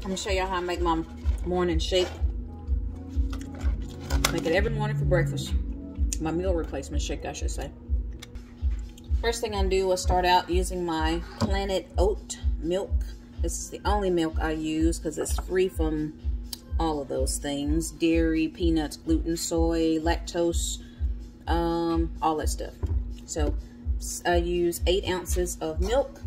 I'm gonna show y'all how I make my morning shake. Make it every morning for breakfast. My meal replacement shake, I should say. First thing I do is start out using my Planet Oat milk. This is the only milk I use because it's free from all of those things. Dairy, peanuts, gluten, soy, lactose, um, all that stuff. So I use eight ounces of milk.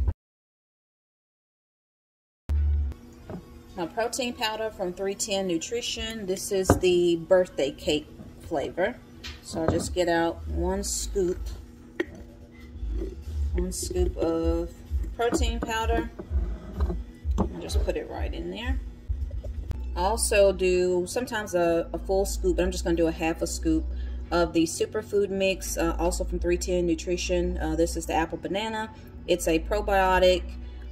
My protein powder from 310 Nutrition. This is the birthday cake flavor. So I'll just get out one scoop one scoop of protein powder and just put it right in there. I also do sometimes a, a full scoop, but I'm just going to do a half a scoop of the superfood mix, uh, also from 310 Nutrition. Uh, this is the apple banana. It's a probiotic.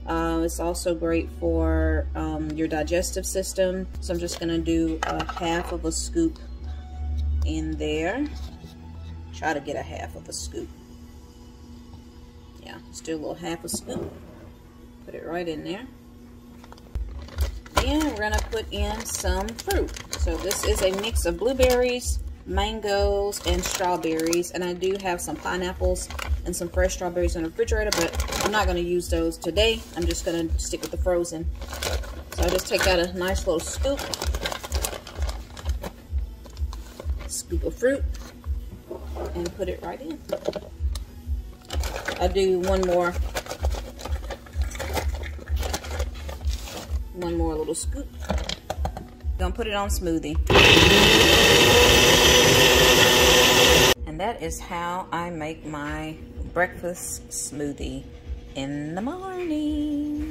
Uh, it's also great for um, your digestive system. So I'm just going to do a half of a scoop in there. Try to get a half of a scoop yeah, just do a little half a scoop. Put it right in there. Then we're going to put in some fruit. So this is a mix of blueberries, mangoes, and strawberries. And I do have some pineapples and some fresh strawberries in the refrigerator, but I'm not going to use those today. I'm just going to stick with the frozen. So I just take out a nice little scoop. Scoop of fruit and put it right in. I'll do one more. One more little scoop. Gonna put it on smoothie. Is how I make my breakfast smoothie in the morning.